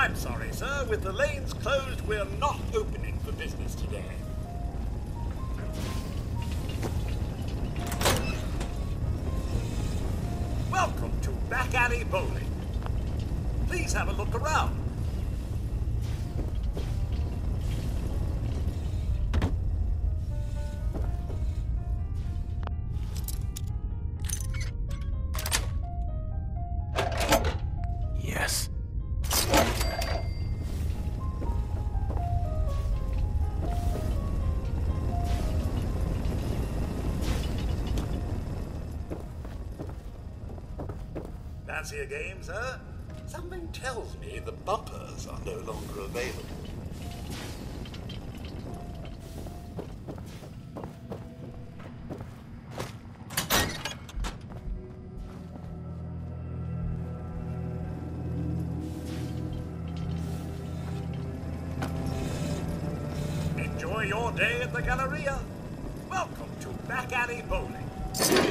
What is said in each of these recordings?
I'm sorry, sir. With the lanes closed, we're not opening for business today. Welcome to Back Alley Bowling. Please have a look around. Fancy a game, sir? Something tells me the bumpers are no longer available. Enjoy your day at the Galleria. Welcome to Back Alley Bowling.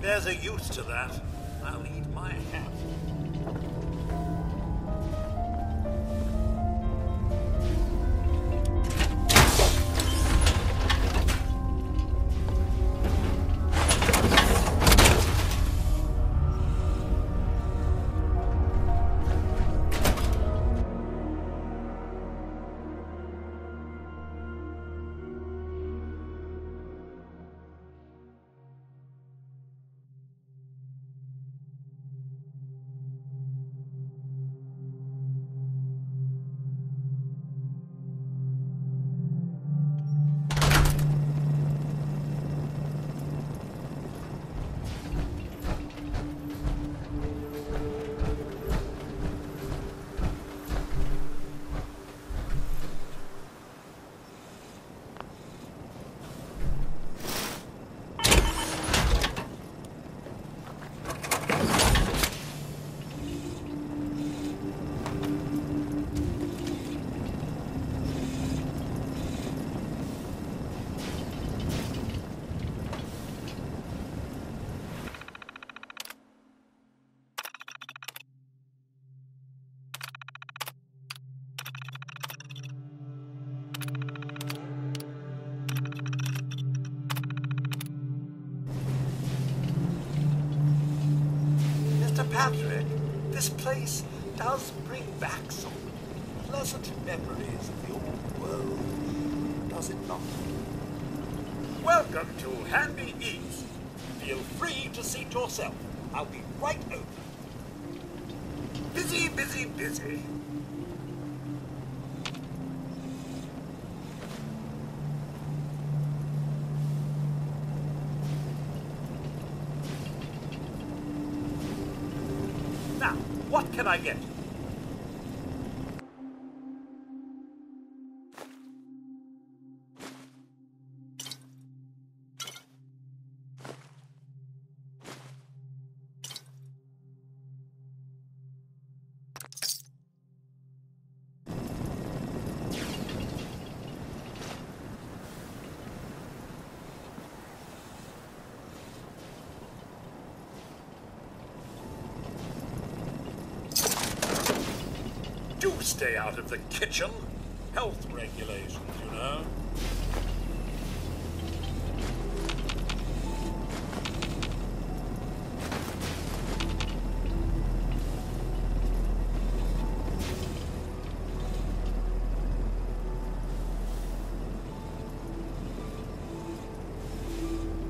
There's a use to that, Patrick, this place does bring back some pleasant memories of the old world, does it not? Welcome to Handy Eats. Feel free to seat yourself. I'll be right over. Busy, busy, busy. Now, what can I get stay out of the kitchen. Health regulations, you know.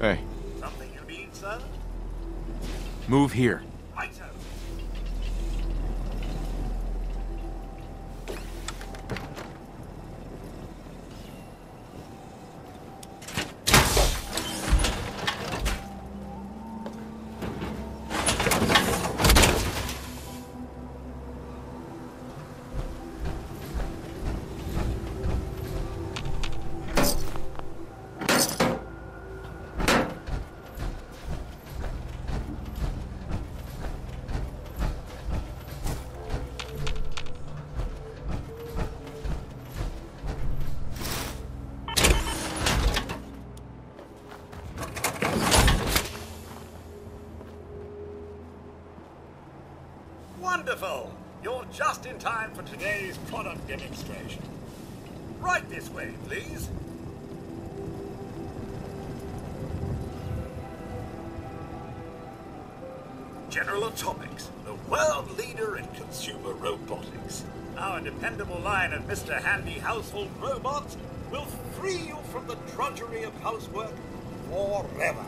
Hey, Something you need, sir? move here. Wonderful! You're just in time for today's product demonstration. Right this way, please. General Atomics, the world leader in consumer robotics. Our dependable line of Mr. Handy household robots will free you from the drudgery of housework forever.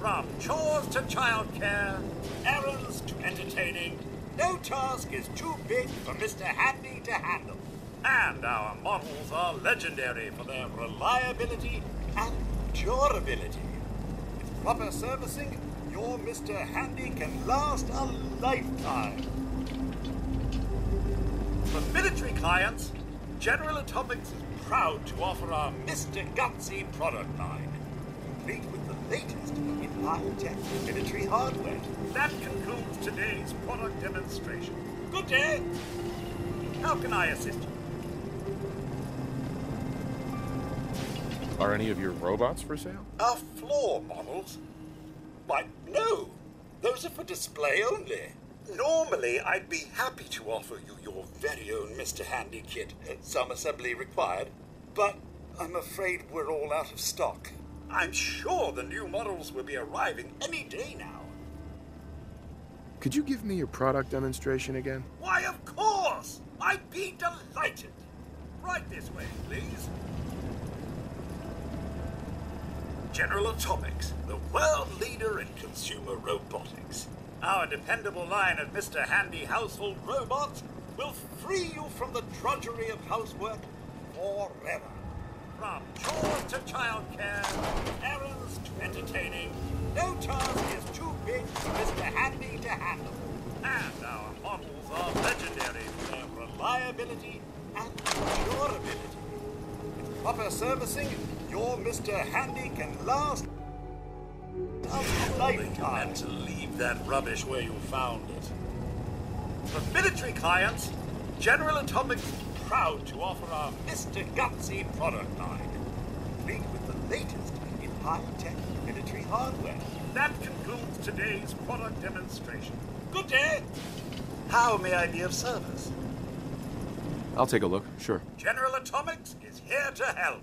From chores to childcare, errands to entertaining, no task is too big for Mr. Handy to handle. And our models are legendary for their reliability and durability. With proper servicing, your Mr. Handy can last a lifetime. For military clients, General Atomics is proud to offer our Mr. Gutsy product line, complete with the latest in high-tech military hardware. That concludes today's product demonstration. Good day. How can I assist you? Are any of your robots for sale? Our floor models? Why, no. Those are for display only. Normally, I'd be happy to offer you your very own Mr. Handy kit, some assembly required, but I'm afraid we're all out of stock. I'm sure the new models will be arriving any day now. Could you give me your product demonstration again? Why, of course! I'd be delighted. Right this way, please. General Atomics, the world leader in consumer robotics. Our dependable line of Mr. Handy household robots will free you from the drudgery of housework forever. From chores to childcare, errands to entertaining, no task is too big for Mr. Handy to handle. And our models are legendary for their reliability and durability. With proper servicing, your Mr. Handy can last a lifetime. to leave that rubbish where you found it. For military clients, General Atomics is proud to offer our Mr. Gutsy product line, complete with the latest in high-tech military hardware. That concludes today's product demonstration. Good day. How may I be of service? I'll take a look, sure. General Atomics is here to help.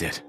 That's it.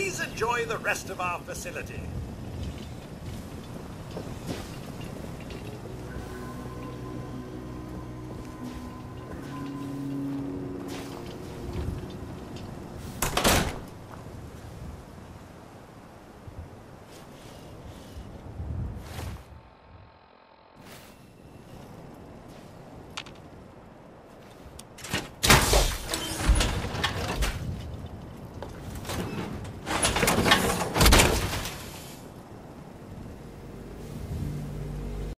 Please enjoy the rest of our facility.